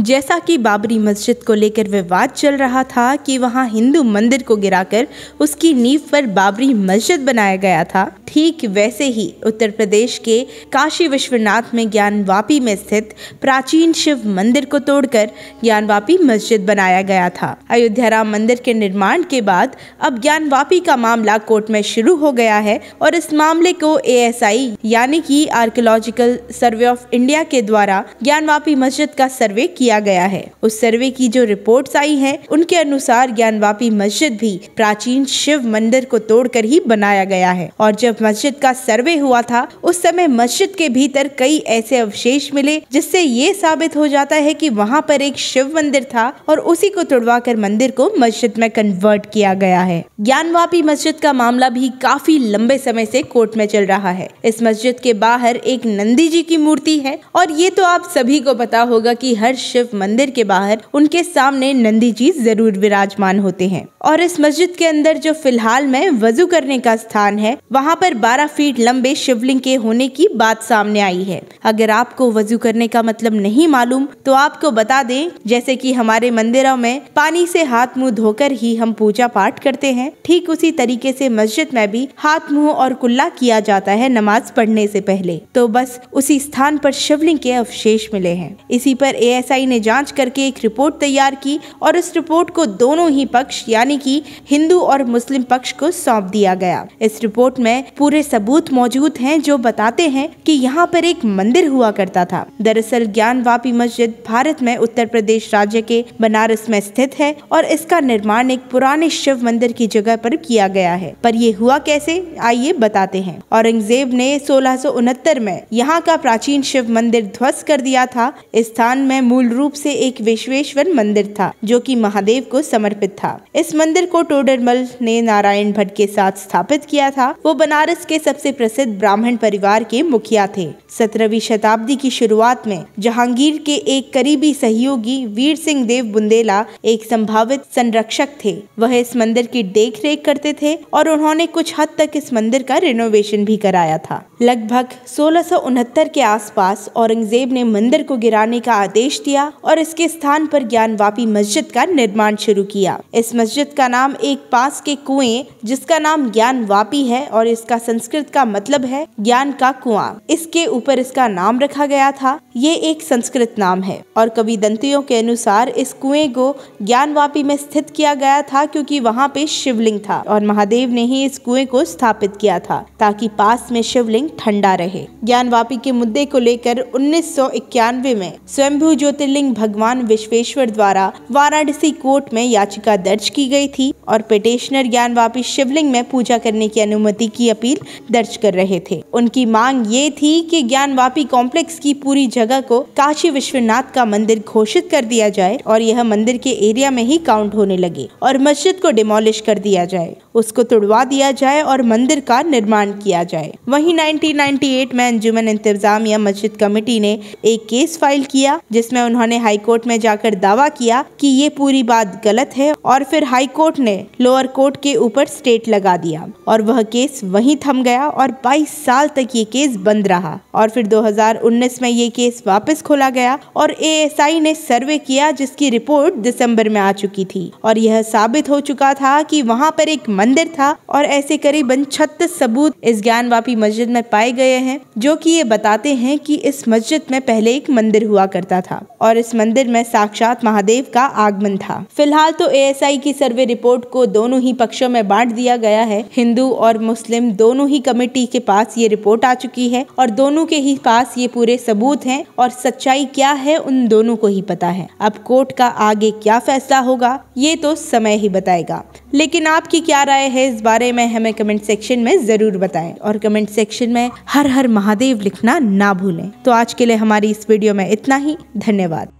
जैसा कि बाबरी मस्जिद को लेकर विवाद चल रहा था कि वहाँ हिंदू मंदिर को गिराकर उसकी नींव पर बाबरी मस्जिद बनाया गया था, ठीक वैसे ही उत्तर प्रदेश के काशी विश्वनाथ में ज्ञानवापी में स्थित प्राचीन शिव मंदिर को तोड़कर ज्ञानवापी मस्जिद बनाया गया था। अयोध्या राम मंदिर के निर्माण के बाद अब ज्ञानवापी का मामला कोर्ट में शुरू हो गया है और इस मामले को एएसआई यानी कि आर्कियोलॉजिकल सर्वे ऑफ़ इंडिया के द्वारा ज्ञानवापी मस्जिद का सर्वे किया गया है। उस सर्वे की जो रिपोर्ट्स आई हैं, उनके अनुसार ज्ञानवापी मस्जिद भी प्राचीन शिव मंदिर को तोड़कर ही बनाया गया है। और जब मस्जिद का सर्वे हुआ था, उस समय मस्जिद के भीतर कई ऐसे अवशेष मिले, जिससे ये साबित हो जाता है कि वहाँ पर एक शिव मंदिर था और उसी को तोड़वा कर मंदिर को मस्जिद में कन्वर्ट किया गया है। ज्ञानवापी मस्जिद का मामला भी काफ़ी लंबे समय से कोर्ट में चल रहा है। इस मस्जिद के बाहर एक नंदी जी की मूर्ति है, और ये तो आप सभी को पता होगा कि हर शिव मंदिर के बाहर उनके सामने नंदी जी ज़रूर विराजमान होते हैं। और इस मस्जिद के अंदर जो फ़िलहाल में वज़ू करने का स्थान है, वहाँ पर 12 फीट लंबे शिवलिंग के होने की बात सामने आई है। अगर आपको वज़ू करने का मतलब नहीं मालूम तो आपको बता दें, जैसे कि हमारे मंदिरों में पानी से हाथ मुँह धोकर ही हम पूजा पाठ करते हैं। ठीक उसी तरीके से मस्जिद में भी हाथ मुँह और कुल्ला किया जाता है नमाज़ पढ़ने से पहले। तो बस उसी स्थान पर शिवलिंग के अवशेष मिले हैं। इसी पर एएसआई ने जाँच करके एक रिपोर्ट तैयार की और इस रिपोर्ट को दोनों ही पक्ष, यानी कि हिंदू और मुस्लिम पक्ष को सौंप दिया गया। इस रिपोर्ट में पूरे सबूत मौजूद हैं जो बताते हैं कि यहाँ पर एक मंदिर हुआ करता था। दरअसल ज्ञान मस्जिद भारत में उत्तर प्रदेश राज्य के बनारस में स्थित है और इसका निर्माण एक पुराने शिव मंदिर की जगह पर किया गया है। पर ये हुआ कैसे? आइए बताते हैं। औरंगज़ेब ने सोलह में यहाँ का प्राचीन शिव मंदिर ध्वस्त कर दिया था। इस स्थान में मूल रूप से एक विश्वेश्वर मंदिर था, जो कि महादेव को समर्पित था। इस मंदिर को टोडरमल ने नारायण भट्ट के साथ स्थापित किया था। वो बनारस के सबसे प्रसिद्ध ब्राह्मण परिवार के मुखिया थे। सत्रहवीं शताब्दी की शुरुआत में जहांगीर के एक करीबी सहयोगी वीर सिंह देव बुंदेला एक संभावित संरक्षक थे। वह इस मंदिर की देख रेख करते थे और उन्होंने कुछ हद तक इस मंदिर का रिनोवेशन भी कराया था। लगभग सोलह के आसपास औरंगज़ेब ने मंदिर को गिराने का आदेश दिया और इसके स्थान पर ज्ञानवापी मस्जिद का निर्माण शुरू किया। इस मस्जिद का नाम एक पास के कुएँ, जिसका नाम ज्ञान वापी है और इसका संस्कृत का मतलब है ज्ञान का कुआँ। इसके ऊपर इसका नाम रखा गया था। ये एक संस्कृत नाम है और कवि दंतियों के अनुसार इस कुएँ को ज्ञानवापी में स्थित किया गया था क्योंकि वहाँ पे शिवलिंग था और महादेव ने ही इस कुएँ को स्थापित किया था ताकि पास में शिवलिंग ठंडा रहे। ज्ञानवापी के मुद्दे को लेकर उन्नीस सौ इक्यानवे में स्वयंभू ज्योतिर्लिंग भगवान विश्वेश्वर द्वारा वाराणसी कोर्ट में याचिका दर्ज की गई थी। और पिटिशनर ज्ञान वापी शिवलिंग में पूजा करने की अनुमति की अपील दर्ज कर रहे थे। उनकी मांग ये थी कि ज्ञान वापी कॉम्प्लेक्स की पूरी जगह को काशी विश्वनाथ का मंदिर घोषित कर दिया जाए और यह मंदिर के एरिया में ही काउंट होने लगे और मस्जिद को डिमोलिश कर दिया जाए। उसको तुड़वा दिया जाए और मंदिर का निर्माण किया जाए। वहीं 1998 में अंजुमन इंतजामिया मस्जिद कमेटी ने एक केस फ़ाइल किया, जिसमें उन्होंने हाईकोर्ट में जाकर दावा किया कि ये पूरी बात गलत है और फिर हाईकोर्ट ने लोअर कोर्ट के ऊपर स्टेट लगा दिया और वह केस वहीं थम गया और 22 साल तक ये केस बंद रहा। और फिर 2019 में ये केस वापस खोला गया और एएसआई ने सर्वे किया जिसकी रिपोर्ट दिसंबर में आ चुकी थी। और यह साबित हो चुका था कि वहाँ पर एक मंदिर था और ऐसे करीबन छत्तीस सबूत इस ज्ञानवापी मस्जिद में पाए गए हैं, जो कि ये बताते हैं कि इस मस्जिद में पहले एक मंदिर हुआ करता था और इस मंदिर में साक्षात महादेव का आगमन था। फ़िलहाल तो एएसआई की सर्वे रिपोर्ट को दोनों ही पक्षों में बांट दिया गया है। हिंदू और मुस्लिम दोनों ही कमेटी के पास ये रिपोर्ट आ चुकी है और दोनों के ही पास ये पूरे सबूत हैं और सच्चाई क्या है उन दोनों को ही पता है। अब कोर्ट का आगे क्या फैसला होगा, ये तो समय ही बताएगा। लेकिन आपकी क्या राय है इस बारे में हमें कमेंट सेक्शन में ज़रूर बताएँ और कमेंट सेक्शन में हर हर महादेव लिखना ना भूलें। तो आज के लिए हमारी इस वीडियो में इतना ही। धन्यवाद।